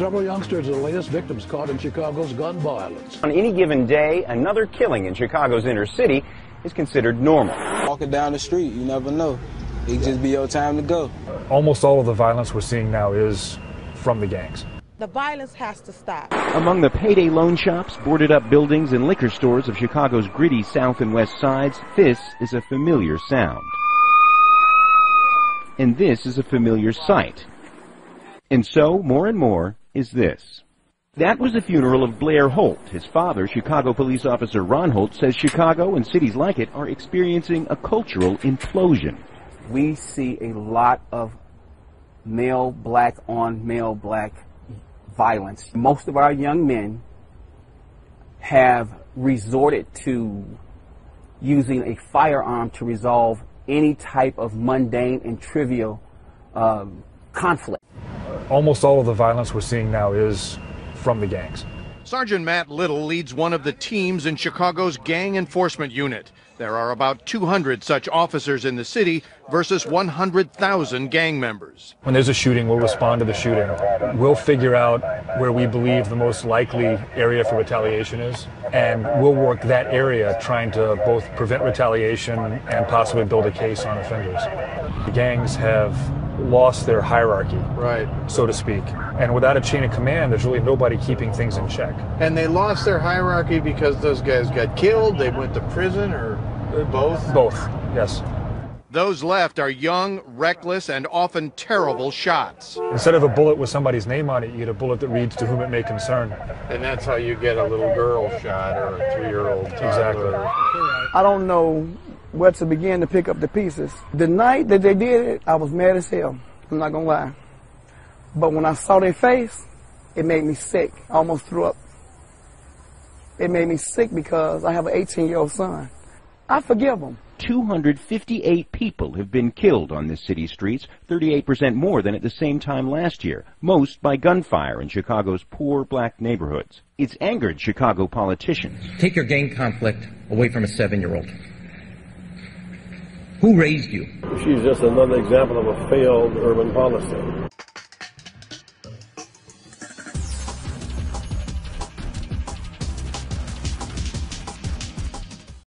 Several youngsters are the latest victims caught in Chicago's gun violence. On any given day, another killing in Chicago's inner city is considered normal. Walking down the street, you never know. It just be your time to go. Almost all of the violence we're seeing now is from the gangs. The violence has to stop. Among the payday loan shops, boarded up buildings, and liquor stores of Chicago's gritty south and west sides, this is a familiar sound. And this is a familiar sight. And so, more and more, is this. That was the funeral of Blair Holt. His father, Chicago police officer Ron Holt, says Chicago and cities like it are experiencing a cultural implosion. We see a lot of male black on male black violence. Most of our young men have resorted to using a firearm to resolve any type of mundane and trivial um, conflict. Almost all of the violence we're seeing now is from the gangs. Sergeant Matt Little leads one of the teams in Chicago's Gang Enforcement Unit. There are about 200 such officers in the city versus 100,000 gang members. When there's a shooting, we'll respond to the shooting. We'll figure out where we believe the most likely area for retaliation is, and we'll work that area trying to both prevent retaliation and possibly build a case on offenders. The gangs have lost their hierarchy, right, so to speak. And without a chain of command, there's really nobody keeping things in check. And they lost their hierarchy because those guys got killed, they went to prison, or both? Both, yes. Those left are young, reckless, and often terrible shots. Instead of a bullet with somebody's name on it, you get a bullet that reads to whom it may concern. And that's how you get a little girl shot or a three-year-old. Exactly. I don't know where to begin to pick up the pieces. The night that they did it, I was mad as hell. I'm not gonna lie. But when I saw their face, it made me sick. I almost threw up. It made me sick because I have an 18 year old son. I forgive them. 258 people have been killed on this city's streets, 38% more than at the same time last year, most by gunfire in Chicago's poor black neighborhoods. It's angered Chicago politicians. Take your gang conflict away from a seven-year-old. Who raised you? She's just another example of a failed urban policy.